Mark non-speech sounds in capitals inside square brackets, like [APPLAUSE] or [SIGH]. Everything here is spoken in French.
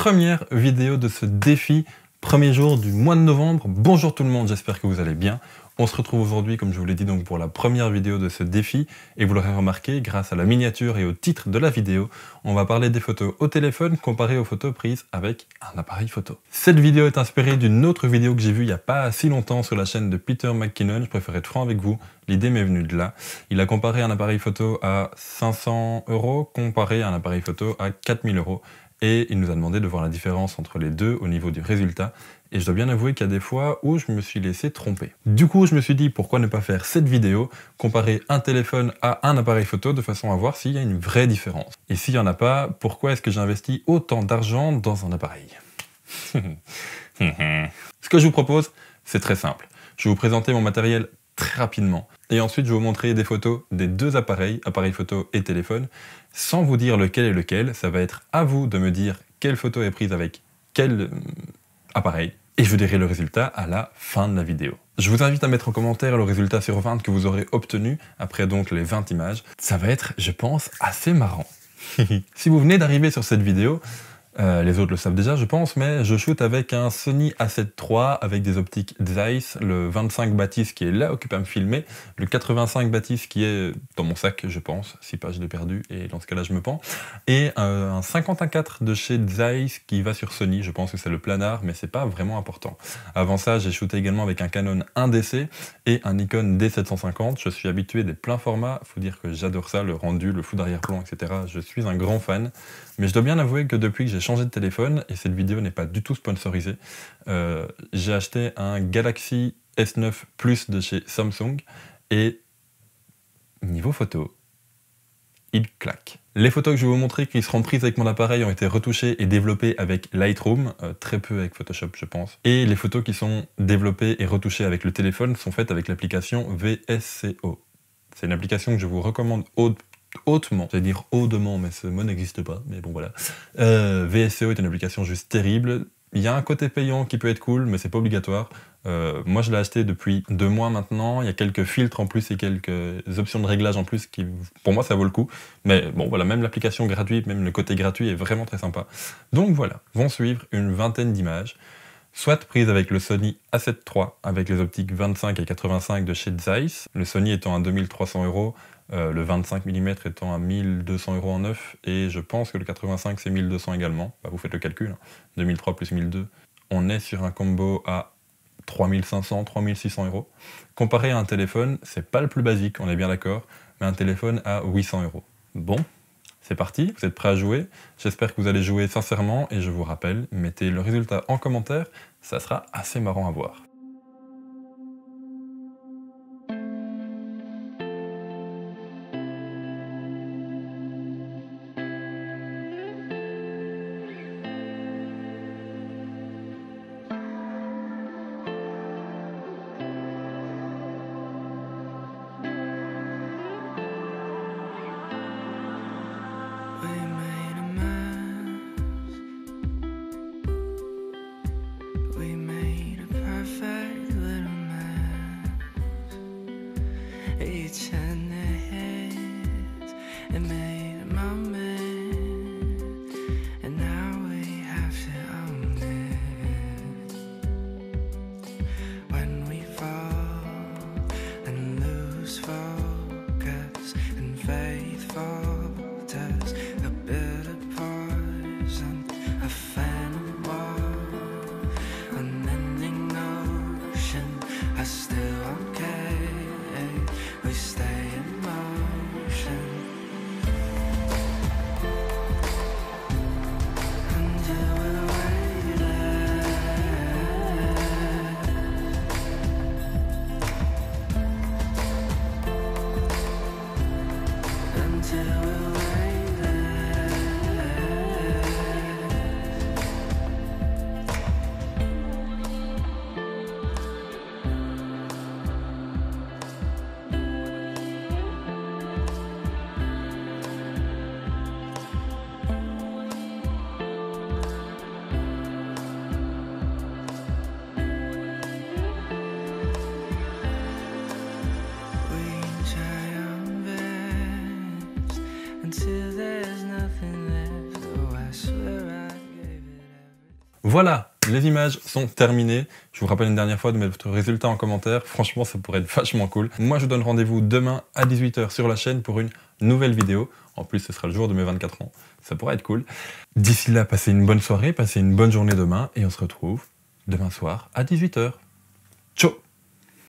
première vidéo de ce défi, premier jour du mois de novembre. Bonjour tout le monde, j'espère que vous allez bien. On se retrouve aujourd'hui, comme je vous l'ai dit, donc pour la première vidéo de ce défi. Et vous l'aurez remarqué, grâce à la miniature et au titre de la vidéo, on va parler des photos au téléphone comparées aux photos prises avec un appareil photo. Cette vidéo est inspirée d'une autre vidéo que j'ai vue il n'y a pas si longtemps sur la chaîne de Peter McKinnon. Je préfère être franc avec vous, l'idée m'est venue de là. Il a comparé un appareil photo à 500 euros comparé à un appareil photo à 4000 euros et il nous a demandé de voir la différence entre les deux au niveau du résultat. Et je dois bien avouer qu'il y a des fois où je me suis laissé tromper. Du coup, je me suis dit pourquoi ne pas faire cette vidéo, comparer un téléphone à un appareil photo de façon à voir s'il y a une vraie différence. Et s'il n'y en a pas, pourquoi est-ce que j'investis autant d'argent dans un appareil [LAUGHS] Ce que je vous propose, c'est très simple. Je vais vous présenter mon matériel très rapidement. Et ensuite, je vous montrer des photos des deux appareils, appareil photo et téléphone, sans vous dire lequel est lequel. Ça va être à vous de me dire quelle photo est prise avec quel euh, appareil. Et je vous dirai le résultat à la fin de la vidéo. Je vous invite à mettre en commentaire le résultat sur 20 que vous aurez obtenu après donc les 20 images. Ça va être, je pense, assez marrant. [LAUGHS] si vous venez d'arriver sur cette vidéo, euh, les autres le savent déjà, je pense, mais je shoot avec un Sony A7 III avec des optiques Zeiss, le 25 Batis qui est là, occupé à me filmer, le 85 Batis qui est dans mon sac, je pense, si pas je l'ai perdu, et dans ce cas-là je me pends, et euh, un 51.4 de chez Zeiss qui va sur Sony, je pense que c'est le planar, mais c'est pas vraiment important. Avant ça, j'ai shooté également avec un Canon 1DC et un Nikon D750, je suis habitué des pleins formats, faut dire que j'adore ça, le rendu, le flou d'arrière-plan, etc. Je suis un grand fan, mais je dois bien avouer que depuis que j'ai de téléphone, et cette vidéo n'est pas du tout sponsorisée, euh, j'ai acheté un Galaxy S9 Plus de chez Samsung, et niveau photo, il claque. Les photos que je vais vous montrer qui seront prises avec mon appareil ont été retouchées et développées avec Lightroom, euh, très peu avec Photoshop je pense. Et les photos qui sont développées et retouchées avec le téléphone sont faites avec l'application VSCO. C'est une application que je vous recommande hautement, j'allais dire hautement, mais ce mot n'existe pas, mais bon voilà. Euh, VSCO est une application juste terrible. Il y a un côté payant qui peut être cool, mais c'est pas obligatoire. Euh, moi, je l'ai acheté depuis deux mois maintenant. Il y a quelques filtres en plus et quelques options de réglage en plus qui, pour moi, ça vaut le coup. Mais bon, voilà, même l'application gratuite, même le côté gratuit est vraiment très sympa. Donc voilà, vont suivre une vingtaine d'images, soit prises avec le Sony A7 III avec les optiques 25 et 85 de chez Zeiss, le Sony étant à 2300 euros, euh, le 25 mm étant à 1200 euros en neuf, et je pense que le 85 c'est 1200 également. Bah, vous faites le calcul, 2003 hein. plus 1002. On est sur un combo à 3500, 3600 euros. Comparé à un téléphone, c'est pas le plus basique, on est bien d'accord, mais un téléphone à 800 euros. Bon, c'est parti, vous êtes prêts à jouer? J'espère que vous allez jouer sincèrement, et je vous rappelle, mettez le résultat en commentaire, ça sera assez marrant à voir. It made my man. Voilà, les images sont terminées. Je vous rappelle une dernière fois de mettre votre résultat en commentaire. Franchement, ça pourrait être vachement cool. Moi, je vous donne rendez-vous demain à 18h sur la chaîne pour une nouvelle vidéo. En plus, ce sera le jour de mes 24 ans. Ça pourrait être cool. D'ici là, passez une bonne soirée, passez une bonne journée demain et on se retrouve demain soir à 18h. Ciao